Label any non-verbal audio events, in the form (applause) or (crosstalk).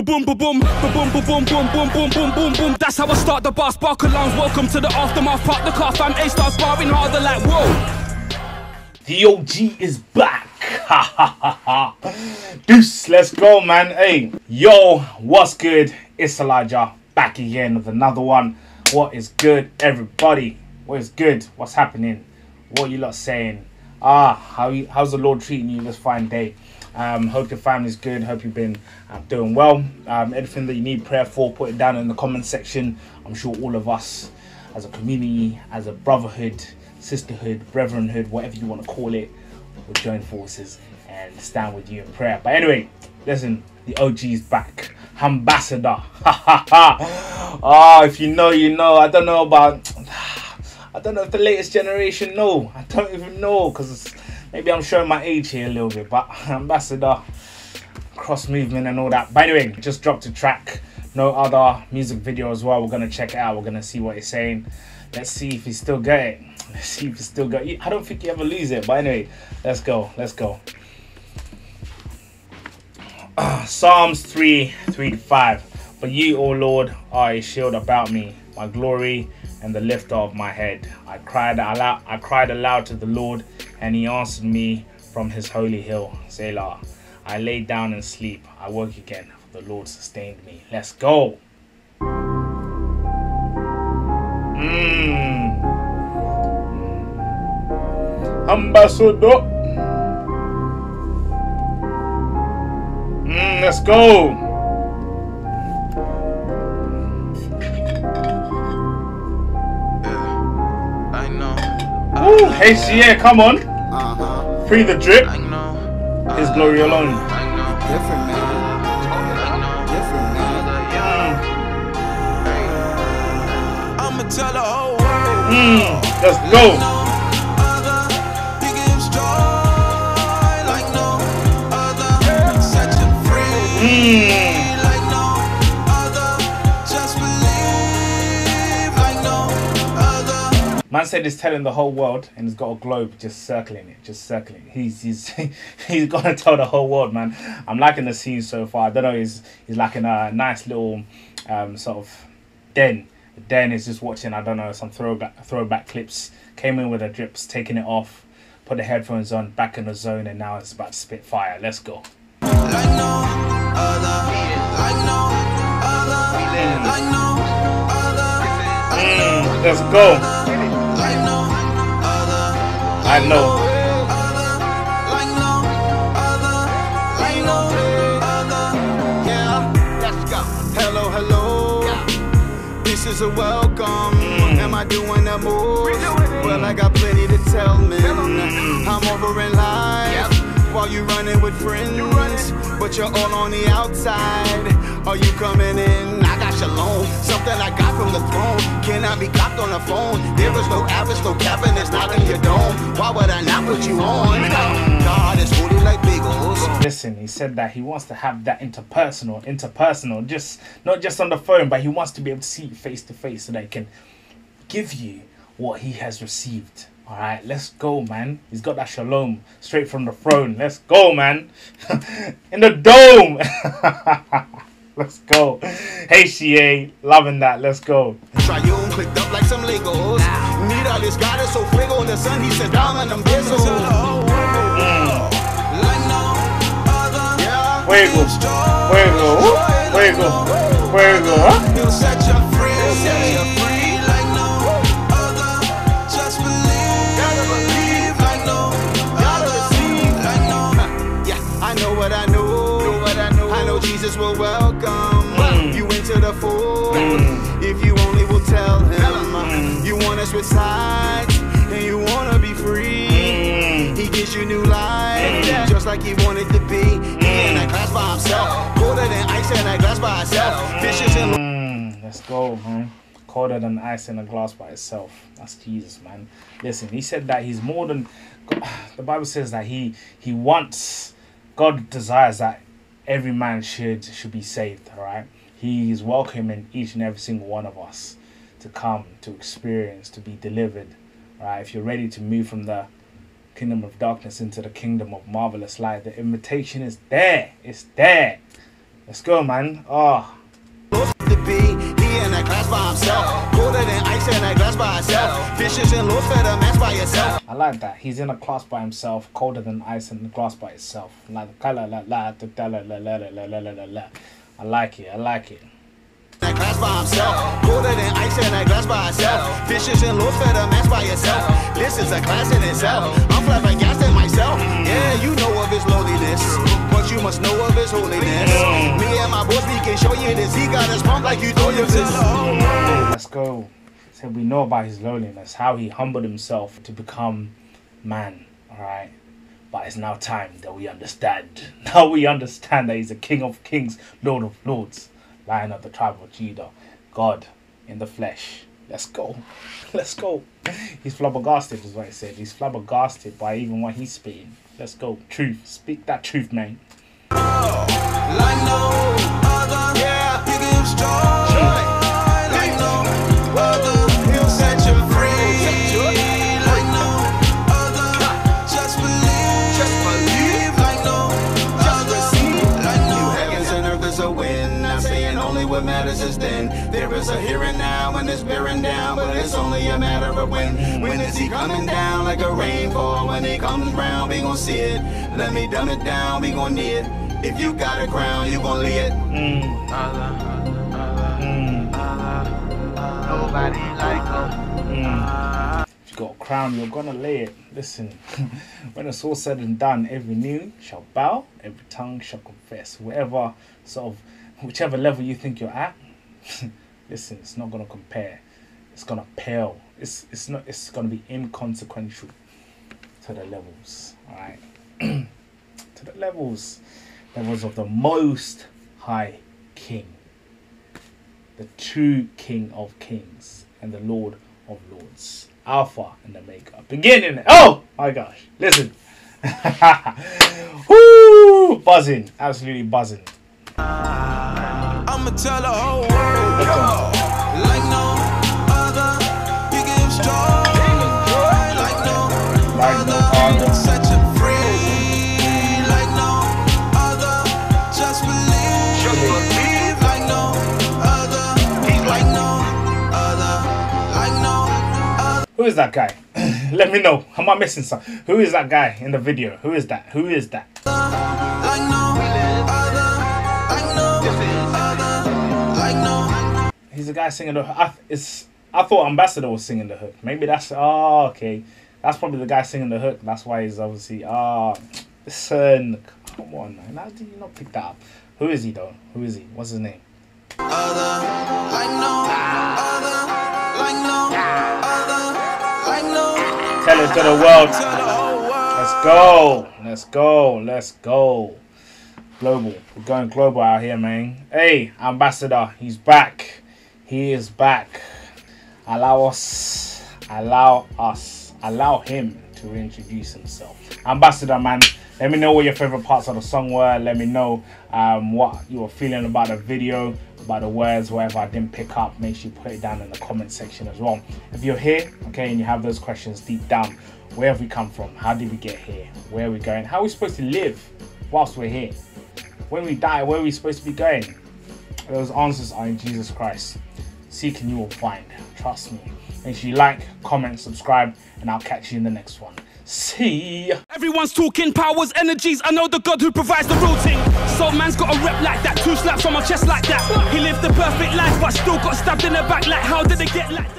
Ba boom, ba boom, ba boom, ba boom, boom, boom, boom, boom, boom, boom. That's how I start the bar. Spark alarms. Welcome to the aftermath. Park the car, fam. A starts sparring harder like whoa. The OG is back. Ha ha ha ha. Deuce, let's go, man. Hey, yo, what's good? It's Elijah back again with another one. What is good, everybody? What is good? What's happening? What you lot saying? Ah, how how's the Lord treating you this fine day? Um, hope your family's good. Hope you've been uh, doing well. Um, anything that you need prayer for, put it down in the comment section. I'm sure all of us, as a community, as a brotherhood, sisterhood, brethrenhood, whatever you want to call it, will join forces and stand with you in prayer. But anyway, listen, the OG's back. Ambassador. Ha ha ha. Oh, if you know, you know. I don't know about. (sighs) I don't know if the latest generation know. I don't even know because maybe I'm showing my age here a little bit. But (laughs) Ambassador, cross movement and all that. By the way, just dropped a track. No other music video as well. We're gonna check it out. We're gonna see what he's saying. Let's see if he still got it. (laughs) Let's see if he still got it. I don't think he ever lose it. But anyway, let's go. Let's go. Ah, Psalms 3 3 to 5. But you, O Lord, are a shield about me, my glory and the lifter of my head. I cried aloud, I cried aloud to the Lord, and he answered me from his holy hill. Selah. I lay down and sleep. I woke again, for the Lord sustained me. Let's go. Mm. Ambassador. Mm, let's go. I know. Ooh, HCA, come on. Free the drip. I know. His glory alone. I know. Different man. Different man. I'ma tell the whole world. Mm, let's go. Man said he's telling the whole world, and he's got a globe just circling it, just circling. it. He's he's (laughs) he's gonna tell the whole world, man. I'm liking the scene so far. I don't know. He's he's like in a nice little um, sort of den. Den is just watching. I don't know some throwback throwback clips. Came in with the drips, taking it off, put the headphones on, back in the zone, and now it's about to spit fire. Let's go. Like no other. Like no other. Like no other. Mm, let's go. Let's go. Hello, hello. This is a welcome. Am I doing the most? Well, I got plenty to tell, man. I'm over in life while you running with friends, but you're all on the outside. Are you coming in? Shalom, something I got from the throne. Cannot be copped on the phone. There is no average, no cabinets, not in your dome. Why would I not put you on? God is holy like bagels. Listen, he said that he wants to have that interpersonal, interpersonal, just not just on the phone, but he wants to be able to see you face to face so that he can give you what he has received. All right, let's go, man. He's got that shalom straight from the throne. Let's go, man. (laughs) In the dome. (laughs) let's go. Hey, CA, loving that. Let's go. Triune clicked up like some Legos. Need all this God is so fuego in the sun. He said, down on them bizzles. Like no. Yeah. Fuego, fuego, fuego, fuego. You wanna switch sides and you wanna be free. Mm. He gives you new life, mm. just like he wanted to be. He mm. in that glass by himself, colder than ice in that glass by itself. Vicious and Mm, let's go, man. Colder than ice in a glass by itself. That's Jesus, man. Listen, he said that he's more than. (sighs) The Bible says that he he wants. God desires that every man should should be saved. All right. He is welcoming each and every single one of us to come to experience to be delivered. Right. If you're ready to move from the kingdom of darkness into the kingdom of marvelous light, the invitation is there. It's there. Let's go, man. Oh, to be. He in that glass by himself. Colder than ice in that glass by itself. Fishes and loaves for the match by yourself. I like that. He's in a class by himself, colder than ice in the glass by itself. La la la la la la la la la la la la la la. I like it. I like it. That glass by himself. Colder than ice in that glass by itself. Fishes and loaves for the match by yourself. This is a class in itself. I'm flabbergasted myself. Yeah, you know of his lowliness. But you must know of his holiness. Me and my boys, we can show you this. He got us pumped like you throw your sis. Let's go. So we know about his loneliness, how he humbled himself to become man. All right. But it's now time that we understand. (laughs) Now we understand that he's the King of Kings, Lord of Lords, Lion of the tribe of Judah, God in the flesh. Let's go. (laughs) Let's go. He's flabbergasted, is what I said. He's flabbergasted by even what he's speaking. Let's go. Truth. Speak that truth, man. Like no other. Yeah. You give strong. Like no other. He'll set you free. Like only what matters is then. There is a here and now and it's bearing down, but it's only a matter of when. When is he coming down like a rainfall? When he comes round, we gon' see it. Let me dumb it down, we gon' need it. If you got a crown, you gon' lead it. Mm. Mm. Nobody like him. Mm. If you got a crown, you're gonna lay it. Listen, (laughs) when it's all said and done, every knee shall bow, every tongue shall confess. Whatever sort of, whichever level you think you're at, (laughs) listen, it's not gonna compare. It's gonna pale. It's it's not. It's gonna be inconsequential to the levels. All right, (clears throat) to the levels, levels of the Most High King the true King of Kings and the Lord of Lords, Alpha and the Omega, beginning. Oh my gosh! Listen, (laughs) woo, buzzing, absolutely buzzing. Ah. I'ma tell the whole world. Like no other. You give strong. Like no other. other. Set you free. Like no other. Just believe. Like no other. Like no other. Like no other. Who is that guy? (clears throat) Let me know. Am I missing some? Who is that guy in the video? Who is that? Who is that? He's the guy singing the. I, it's. I thought Ambassador was singing the hook. Maybe that's. Oh, okay. That's probably the guy singing the hook. That's why he's obviously. Ah, listen. Come on, man. How did you not pick that up? Who is he though? Who is he? What's his name? other, like no other, like no other, like no. Tell it to the world. Tell the whole world. Let's go. Let's go. Let's go. Global. We're going global out here, man. Hey, Ambassador. He's back. He is back. Allow us. Allow us. Allow him to reintroduce himself. Ambassador, man. Let me know what your favorite parts of the song were. Let me know um, what you were feeling about the video, about the words, whatever I didn't pick up. Make sure you put it down in the comment section as well. If you're here, okay, and you have those questions deep down, where have we come from? How did we get here? Where are we going? How are we supposed to live whilst we're here? When we die, where are we supposed to be going? Those answers are in Jesus Christ. Seek and you will find. Trust me. Make sure you like, comment, subscribe, and I'll catch you in the next one. See. Everyone's talking powers, energies. I know the God who provides the real thing. So man's got a rep like that, two slaps on my chest like that. He lived the perfect life, but still got stabbed in the back. Like, how did it get like that?